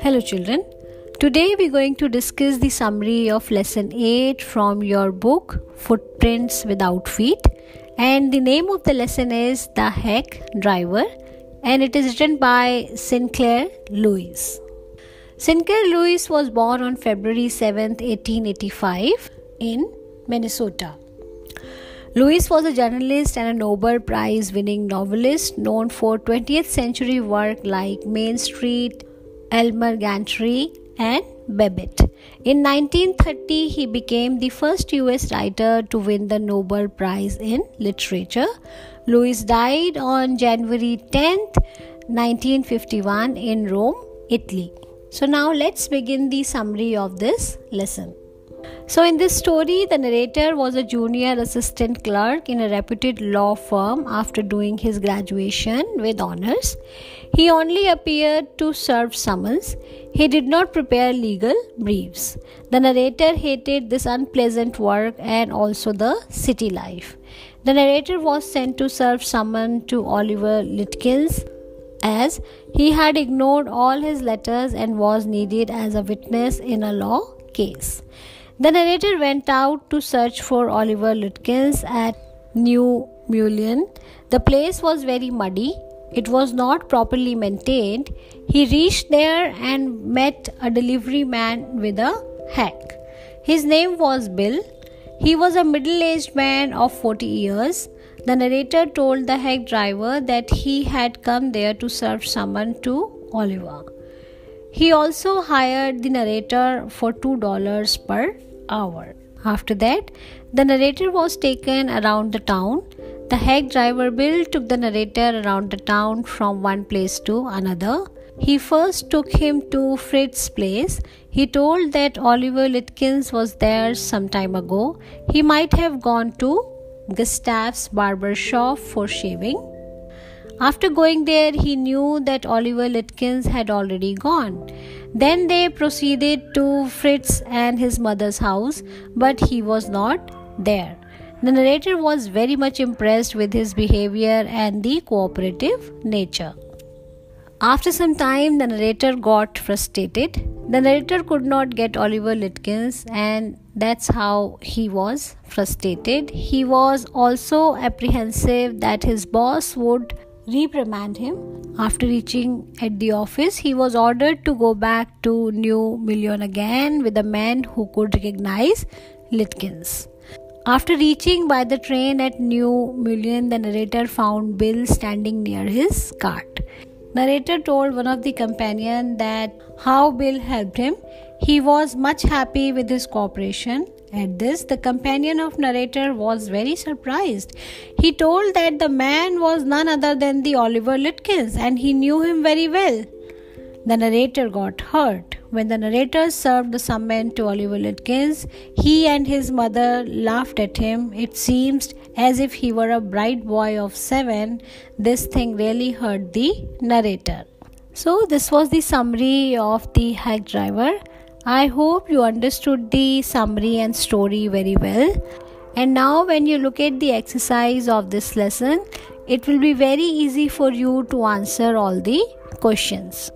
Hello, children. Today we're going to discuss the summary of lesson 8 from your book Footprints Without Feet. And the name of the lesson is The Hack Driver, and it is written by Sinclair Lewis. Sinclair Lewis was born on February 7, 1885, in Minnesota. Lewis was a journalist and a Nobel Prize winning novelist known for 20th century work like Main Street, Elmer Gantry, and Babbitt. In 1930, he became the first US writer to win the Nobel Prize in Literature. Lewis died on January 10, 1951, in Rome, Italy. So, now let's begin the summary of this lesson. So, in this story, the narrator was a junior assistant clerk in a reputed law firm after doing his graduation with honors. He only appeared to serve summons. He did not prepare legal briefs. The narrator hated this unpleasant work and also the city life. The narrator was sent to serve summon to Oliver Lutkins as he had ignored all his letters and was needed as a witness in a law case. The narrator went out to search for Oliver Lutkins at New Mullion. The place was very muddy. It was not properly maintained. He reached there and met a delivery man with a hack. His name was Bill. He was a middle aged man of 40 years. The narrator told the hack driver that he had come there to serve someone to Oliver. He also hired the narrator for $2 per hour. After that, the narrator was taken around the town. The hack driver Bill took the narrator around the town from one place to another. He first took him to Fritz's place. He told that Oliver Lutkins was there some time ago. He might have gone to Gustav's barber shop for shaving. After going there, he knew that Oliver Lutkins had already gone. Then they proceeded to Fritz and his mother's house, but he was not there. The narrator was very much impressed with his behavior and the cooperative nature. After some time, the narrator got frustrated. The narrator could not get Oliver Lutkins, and that's how he was frustrated. He was also apprehensive that his boss would reprimand him. After reaching at the office, he was ordered to go back to New Mullion again with a man who could recognize Lutkins. After reaching by the train at New Mullion, the narrator found Bill standing near his cart. Narrator told one of the companion that how Bill helped him. He was much happy with his cooperation at this, the companion of narrator was very surprised. He told that the man was none other than the Oliver Lutkins and he knew him very well. The narrator got hurt. When the narrator served the summons to Oliver Lutkins, he and his mother laughed at him. It seems as if he were a bright boy of seven. This thing really hurt the narrator. So, this was the summary of the hack driver. I hope you understood the summary and story very well. And now, when you look at the exercise of this lesson, it will be very easy for you to answer all the questions.